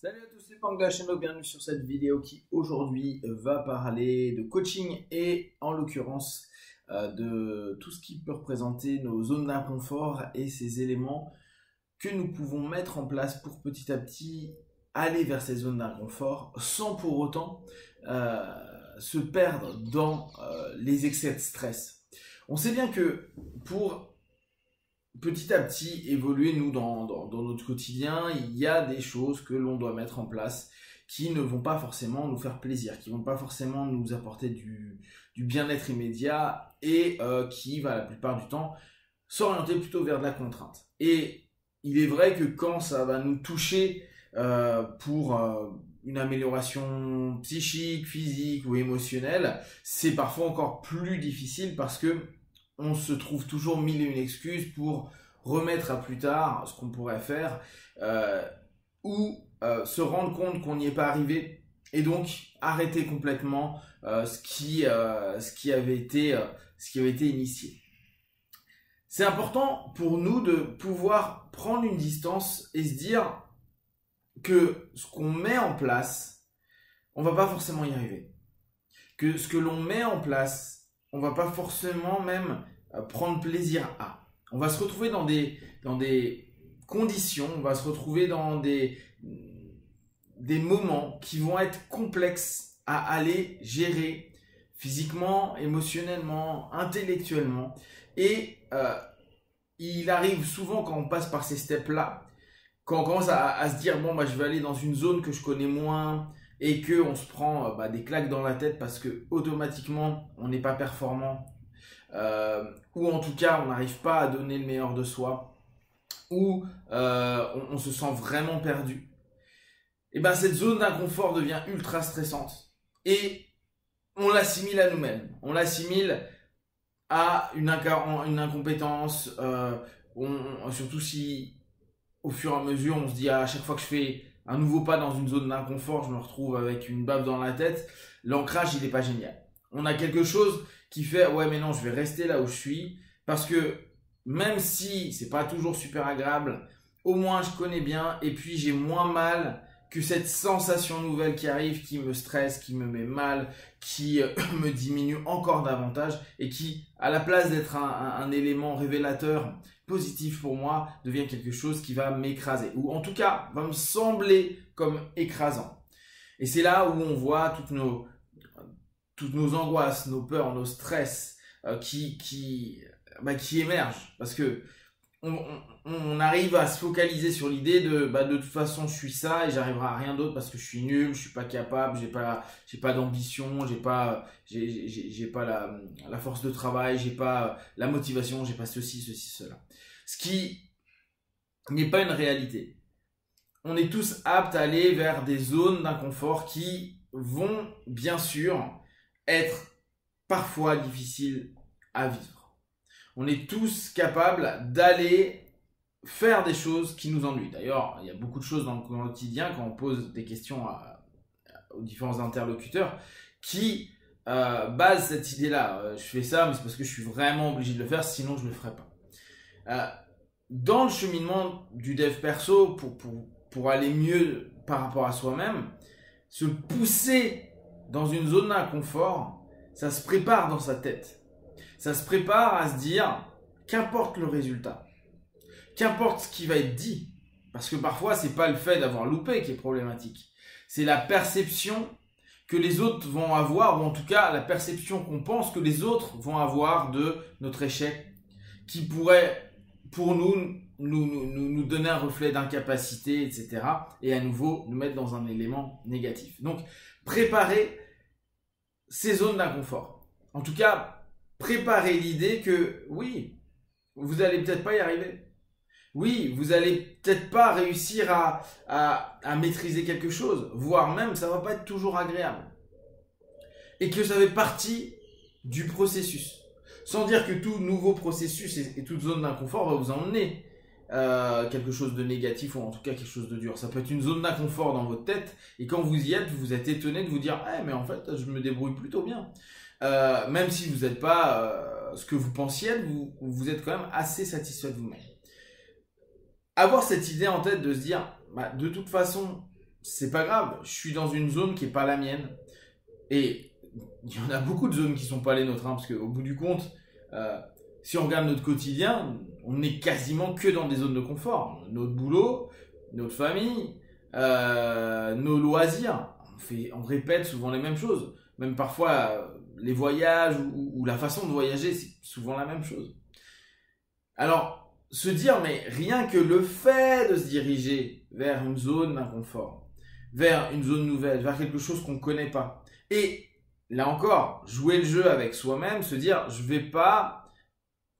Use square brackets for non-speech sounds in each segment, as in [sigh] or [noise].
Salut à tous, c'est Pang de la chaîne, bienvenue sur cette vidéo qui aujourd'hui va parler de coaching et en l'occurrence euh, de tout ce qui peut représenter nos zones d'inconfort et ces éléments que nous pouvons mettre en place pour petit à petit aller vers ces zones d'inconfort sans pour autant euh, se perdre dans euh, les excès de stress. On sait bien que pour petit à petit évoluer, nous, dans, notre quotidien, il y a des choses que l'on doit mettre en place qui ne vont pas forcément nous faire plaisir, qui vont pas forcément nous apporter du, bien-être immédiat et euh, qui va la plupart du temps s'orienter plutôt vers de la contrainte. Et il est vrai que quand ça va nous toucher euh, pour euh, une amélioration psychique, physique ou émotionnelle, c'est parfois encore plus difficile parce que on se trouve toujours mille et une excuses pour remettre à plus tard ce qu'on pourrait faire euh, ou euh, se rendre compte qu'on n'y est pas arrivé et donc arrêter complètement euh, ce, qui, ce, qui avait été, ce qui avait été initié. C'est important pour nous de pouvoir prendre une distance et se dire que ce qu'on met en place, on va pas forcément y arriver. Que ce que l'on met en place, on va pas forcément même euh, prendre plaisir à. On va se retrouver dans des, dans des conditions, on va se retrouver dans des, des moments qui vont être complexes à aller gérer physiquement, émotionnellement, intellectuellement. Et euh, il arrive souvent quand on passe par ces steps-là, quand on commence à, se dire, bon, bah, je vais aller dans une zone que je connais moins, et que on se prend euh, bah, des claques dans la tête parce que automatiquement on n'est pas performant euh, ou en tout cas on n'arrive pas à donner le meilleur de soi ou euh, on, se sent vraiment perdu et ben cette zone d'inconfort devient ultra stressante. Et on l'assimile à nous-mêmes. On l'assimile à une, une incompétence surtout si au fur et à mesure on se dit à chaque fois que je fais un nouveau pas dans une zone d'inconfort, je me retrouve avec une bave dans la tête. L'ancrage, il n'est pas génial. On a quelque chose qui fait, ouais, mais non, je vais rester là où je suis, parce que même si c'est pas toujours super agréable, au moins je connais bien, et puis j'ai moins mal que cette sensation nouvelle qui arrive, qui me stresse, qui me met mal, qui euh, [coughs] me diminue encore davantage et qui, à la place d'être un, élément révélateur positif pour moi, devient quelque chose qui va m'écraser ou en tout cas va me sembler comme écrasant. Et c'est là où on voit toutes nos, toutes nos angoisses, nos peurs, nos stress euh, qui, qui, bah, qui émergent parce que on, arrive à se focaliser sur l'idée de bah, de toute façon je suis ça et j'arriverai à rien d'autre parce que je suis nul, je suis pas capable, j'ai pas pas d'ambition, j'ai pas pas la, la force de travail, j'ai pas la motivation, j'ai pas ceci, ceci, cela. Ce qui n'est pas une réalité. On est tous aptes à aller vers des zones d'inconfort qui vont bien sûr être parfois difficiles à vivre on est tous capables d'aller faire des choses qui nous ennuient. D'ailleurs, il y a beaucoup de choses dans le quotidien quand on pose des questions aux différents interlocuteurs qui euh, basent cette idée-là. Euh, je fais ça, mais c'est parce que je suis vraiment obligé de le faire, sinon je ne le ferai pas. Euh, dans le cheminement du dev perso, pour, pour aller mieux par rapport à soi-même, se pousser dans une zone d'inconfort, ça se prépare dans sa tête ça se prépare à se dire, qu'importe le résultat, qu'importe ce qui va être dit, parce que parfois c'est pas le fait d'avoir loupé qui est problématique, c'est la perception que les autres vont avoir, ou en tout cas la perception qu'on pense que les autres vont avoir de notre échec, qui pourrait pour nous nous, nous, nous donner un reflet d'incapacité, etc. Et à nouveau nous mettre dans un élément négatif. Donc préparer ces zones d'inconfort. En tout cas, préparez l'idée que oui, vous allez peut-être pas y arriver. Oui, vous allez peut-être pas réussir à, maîtriser quelque chose, voire même ça va pas être toujours agréable. Et que ça fait partie du processus. Sans dire que tout nouveau processus et, toute zone d'inconfort va vous emmener euh, quelque chose de négatif ou en tout cas quelque chose de dur. Ça peut être une zone d'inconfort dans votre tête et quand vous y êtes, vous êtes étonné de vous dire eh, mais en fait je me débrouille plutôt bien. Euh, même si vous n'êtes pas euh, ce que vous pensiez, vous, vous êtes quand même assez satisfait de vous-même. Avoir cette idée en tête de se dire, bah, de toute façon, c'est pas grave, je suis dans une zone qui est pas la mienne. Et il y en a beaucoup de zones qui sont pas les nôtres, hein, parce qu'au bout du compte, euh, si on regarde notre quotidien, on n'est quasiment que dans des zones de confort. Notre boulot, notre famille, nos loisirs, on répète souvent les mêmes choses. Même parfois, les voyages ou, la façon de voyager, c'est souvent la même chose. Alors, se dire, mais rien que le fait de se diriger vers une zone d'inconfort, vers une zone nouvelle, vers quelque chose qu'on ne connaît pas, et là encore, jouer le jeu avec soi-même, se dire, je vais pas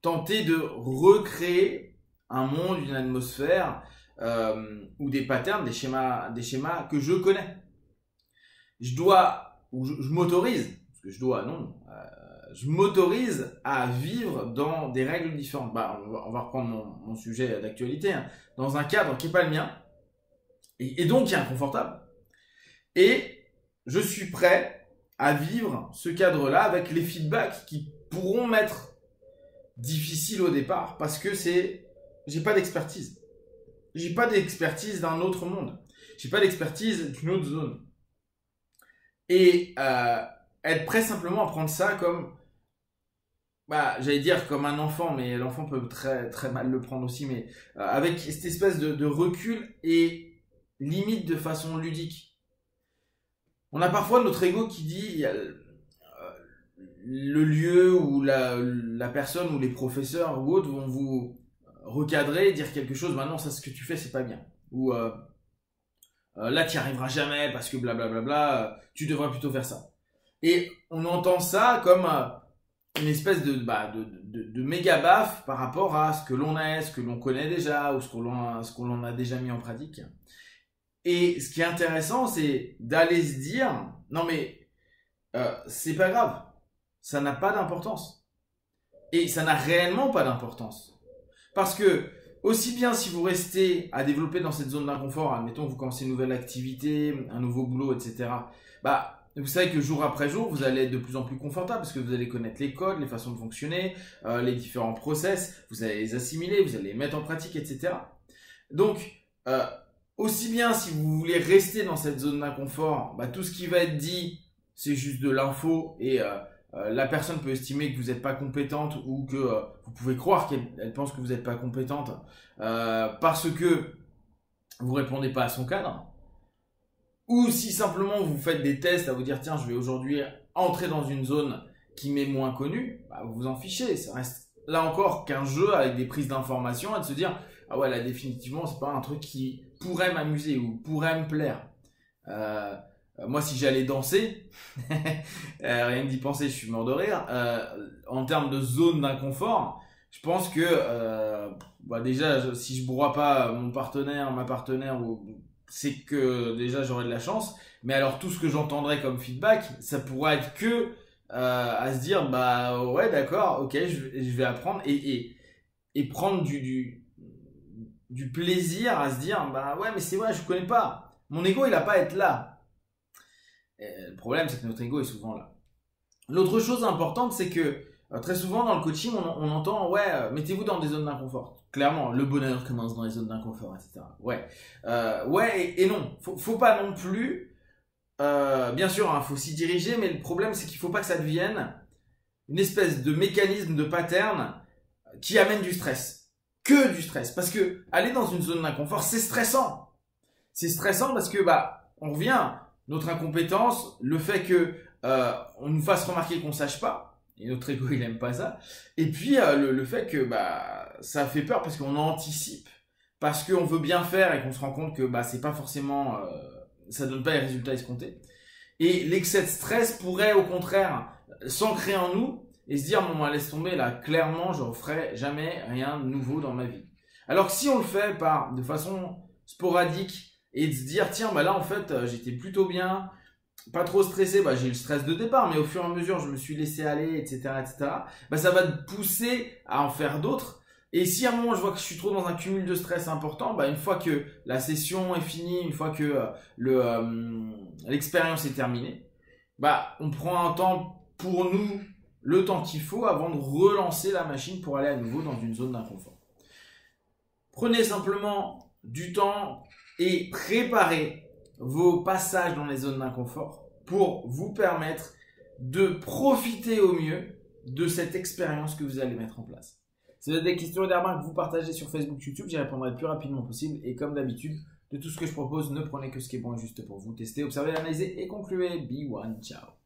tenter de recréer un monde, une atmosphère, euh, ou des patterns, des schémas, des schémas que je connais. Je dois, ou je, m'autorise, je dois, non, euh, je m'autorise à vivre dans des règles différentes. Bah, on, va, reprendre mon, sujet d'actualité, hein. dans un cadre qui n'est pas le mien, et, et donc qui est inconfortable. Et je suis prêt à vivre ce cadre-là avec les feedbacks qui pourront m'être difficiles au départ parce que c'est j'ai pas d'expertise. J'ai pas d'expertise d'un autre monde. J'ai pas d'expertise d'une autre zone. Et euh, être prêt simplement à prendre ça comme, bah, j'allais dire comme un enfant, mais l'enfant peut très très mal le prendre aussi, mais euh, avec cette espèce de, recul et limite de façon ludique. On a parfois notre ego qui dit euh, le lieu ou la, personne ou les professeurs ou autres vont vous recadrer, dire quelque chose, maintenant ça ce que tu fais c'est pas bien. Ou euh, là tu n'y arriveras jamais parce que blablabla, bla, tu devrais plutôt faire ça. Et on entend ça comme une espèce de, bah, de, de, méga baffe par rapport à ce que l'on est, ce que l'on connaît déjà ou ce qu'on l'on a déjà mis en pratique. Et ce qui est intéressant, c'est d'aller se dire, non mais c'est pas grave, ça n'a pas d'importance. Et ça n'a réellement pas d'importance. Parce que, aussi bien si vous restez à développer dans cette zone d'inconfort, admettons que vous commencez une nouvelle activité, un nouveau boulot, etc., bah, vous savez que jour après jour, vous allez être de plus en plus confortable parce que vous allez connaître les codes, les façons de fonctionner, euh, les différents process, vous allez les assimiler, vous allez les mettre en pratique, etc. Donc, euh, aussi bien si vous voulez rester dans cette zone d'inconfort, bah, tout ce qui va être dit, c'est juste de l'info et euh, la personne peut estimer que vous n'êtes pas compétente ou que vous pouvez croire qu'elle pense que vous n'êtes pas compétente parce que vous répondez pas à son cadre. Ou si simplement vous faites des tests à vous dire tiens je vais aujourd'hui entrer dans une zone qui m'est moins connue, bah, vous vous en fichez. Ça reste là encore qu'un jeu avec des prises d'informations et de se dire ah ouais là définitivement c'est pas un truc qui pourrait m'amuser ou pourrait me plaire. Euh, moi, si j'allais danser, [laughs] euh, rien d'y penser, je suis mort de rire. Euh, en termes de zone d'inconfort, je pense que bah déjà, si je broie pas mon partenaire, ma partenaire, c'est que déjà j'aurais de la chance. Mais alors tout ce que j'entendrais comme feedback, ça pourrait être que à se dire bah ouais d'accord, ok, je, vais apprendre et, prendre du, du, plaisir à se dire bah ouais mais c'est vrai, je connais pas. Mon ego il a pas à être là le problème, c'est que notre ego est souvent là. L'autre chose importante, c'est que euh, très souvent dans le coaching, on, entend ouais, euh, mettez-vous dans des zones d'inconfort. Clairement, le bonheur commence dans les zones d'inconfort, etc. Ouais, euh, ouais et, non, faut, faut pas non plus. bien sûr, il hein, faut s'y diriger, mais le problème, c'est qu'il faut pas que ça devienne une espèce de mécanisme de pattern qui amène du stress. Que du stress, parce que aller dans une zone d'inconfort, c'est stressant. C'est stressant parce que bah, on revient notre incompétence, le fait que euh, on nous fasse remarquer qu'on sache pas, et notre ego il aime pas ça, et puis euh, le, fait que bah ça fait peur parce qu'on anticipe, parce qu'on veut bien faire et qu'on se rend compte que bah c'est pas forcément, euh, ça donne pas les résultats escomptés, et l'excès de stress pourrait au contraire s'ancrer en nous et se dire bon bah, laisse tomber là clairement je ferai jamais rien de nouveau dans ma vie. Alors que si on le fait par de façon sporadique et de se dire tiens bah là en fait euh, j'étais plutôt bien pas trop stressé bah j'ai eu le stress de départ mais au fur et à mesure je me suis laissé aller etc etc bah ça va te pousser à en faire d'autres. Et si à un moment je vois que je suis trop dans un cumul de stress important bah une fois que la session est finie une fois que euh, euh, l'expérience est terminée on prend un temps pour nous le temps qu'il faut avant de relancer la machine pour aller à nouveau dans une zone d'inconfort. Prenez simplement du temps et préparer vos passages dans les zones d'inconfort pour vous permettre de profiter au mieux de cette expérience que vous allez mettre en place. Si vous avez des questions et des remarques, vous partagez sur Facebook, YouTube, j'y répondrai le plus rapidement possible. Et comme d'habitude, de tout ce que je propose, ne prenez que ce qui est bon et juste pour vous. Testez, observez, analysez et concluez. Be one, ciao